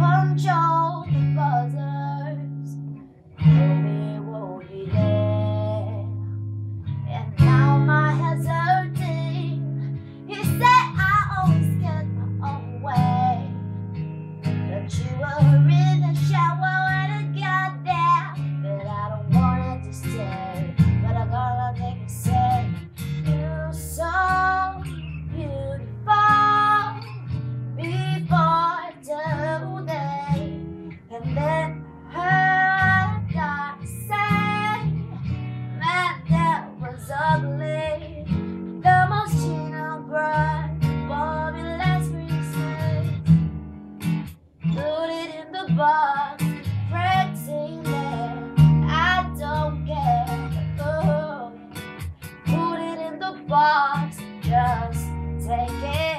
punch all the buzzers. walks, just take it.